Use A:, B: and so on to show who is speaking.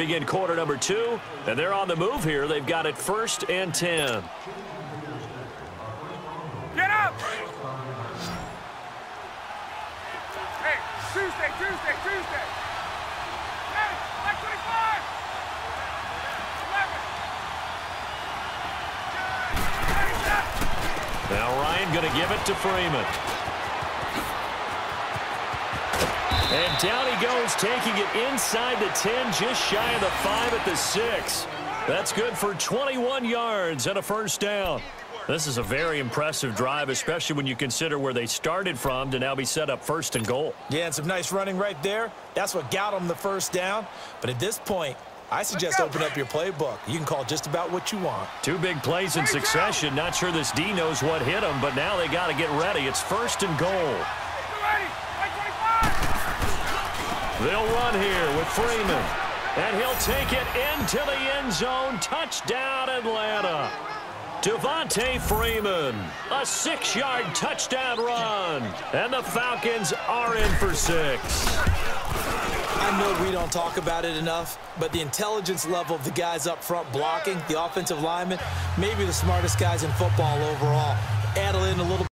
A: Begin quarter number two, and they're on the move here. They've got it first and 10.
B: Get up! Hey, Tuesday, Tuesday, Tuesday. Hey, like 25. 11.
A: Now Ryan going to give it to Freeman. And down he goes, taking it inside the 10, just shy of the 5 at the 6. That's good for 21 yards and a first down. This is a very impressive drive, especially when you consider where they started from to now be set up first and goal.
C: Yeah, and some nice running right there. That's what got them the first down. But at this point, I suggest open up your playbook. You can call just about what you want.
A: Two big plays in succession. Not sure this D knows what hit him, but now they got to get ready. It's first and goal. They'll run here with Freeman. And he'll take it into the end zone. Touchdown, Atlanta. Devonta Freeman, a six-yard touchdown run. And the Falcons are in for six.
C: I know we don't talk about it enough, but the intelligence level of the guys up front blocking, the offensive linemen, maybe the smartest guys in football overall. Add in a little